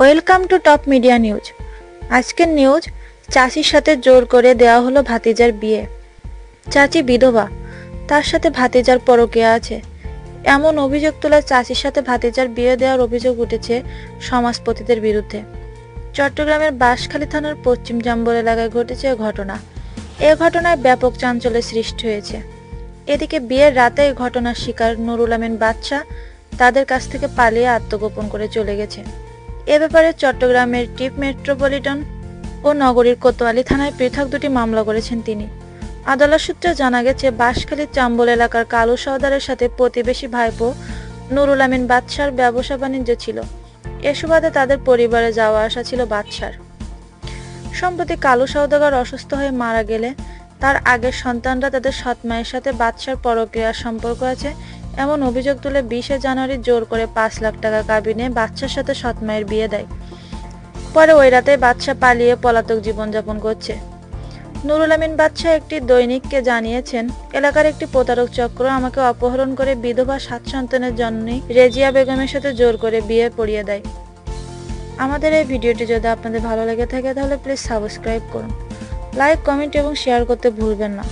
Welcome to top media news. আজকের news, চাচির সাথে জোর করে দেওয়া হলো ভাতিজার বিয়ে। চাচি বিধবা, তার সাথে ভাতিজার পরকীয়া আছে। এমন অভিযোগ তোলা চাচির সাথে ভাতিজার বিয়ে দেওয়ার অভিযোগ উঠেছে সমাজপতিদের বিরুদ্ধে। চট্টগ্রামের বাঁশখালী থানার পশ্চিম জাম্বর এলাকায় ঘটেছে ঘটনা। এ ঘটনায় ব্যাপক চাঞ্চল্যের সৃষ্টি হয়েছে। এদিকে বিয়ের রাতে ঘটনার শিকার নুরুল আমিন বাদশা তাদের কাছ থেকে পালিয়ে আত্মগোপন করে চলে গেছে। এ ব্যাপারে চট্টগ্রামের টিপ মেট্রোপলিটন ও নগরীর কোতোয়ালি থানায় পৃথক দুটি মামলা করেছেন তিনি। আদালত সূত্রে জানা গেছে বাঁশখালীর চাম্বল এলাকার কালু সওদারের সাথে প্রতিবেশী ভাইপো নুরুল আমিন বাদশার ব্যবসা বাণিজ্য ছিল। এ সুবাদে তাদের পরিবারে যাওয়া আসা ছিল বাদশার। সম্প্রতি কালু সওদাগর অসুস্থ হয়ে মারা গেলে তার আগের সন্তানরা তাদের সৎ মায়ের সাথে বাদশার পরক্রিয়ার সম্পর্ক আছে। এমন অভিযোগ তুলে বিশে জানুয়ারি জোর করে পাঁচ লাখ টাকা কাবিনে বাচ্চার সাথে সৎ মায়ের বিয়ে দেয়। পরে ওই রাতে বাদশা পালিয়ে পলাতক জীবনযাপন করছে। নুরুল আমিন বাদশাহ একটি দৈনিককে জানিয়েছেন, এলাকার একটি প্রতারক চক্র আমাকে অপহরণ করে বিধবা সাত সন্তানের জন্যে রেজিয়া বেগমের সাথে জোর করে বিয়ে পড়িয়ে দেয়। আমাদের এই ভিডিওটি যদি আপনাদের ভালো লেগে থাকে, তাহলে প্লিজ সাবস্ক্রাইব করুন। লাইক কমেন্ট এবং শেয়ার করতে ভুলবেন না।